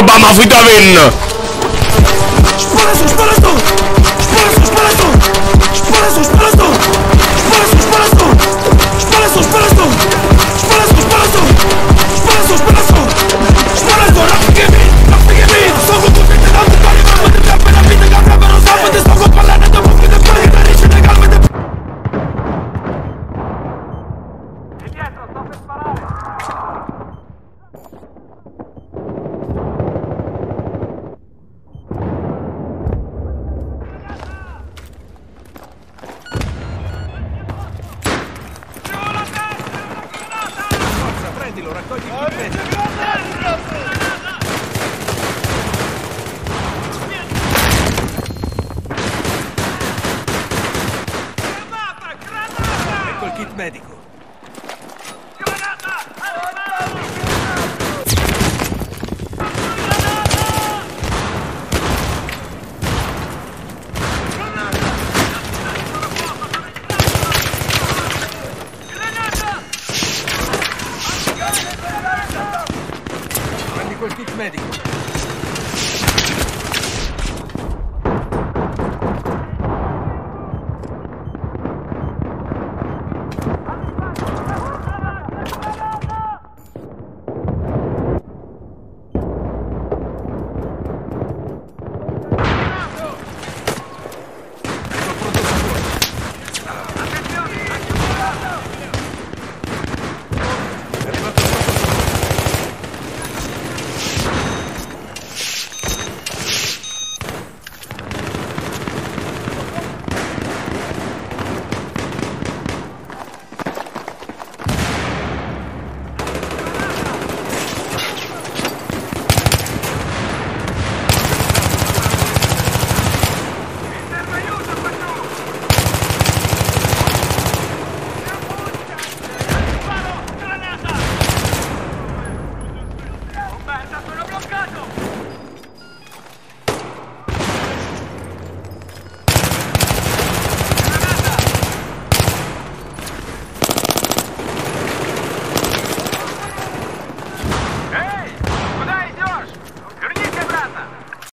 Obama Afrika ven. Prendilo, raccogli il Ecco il kit medico. gitmedik.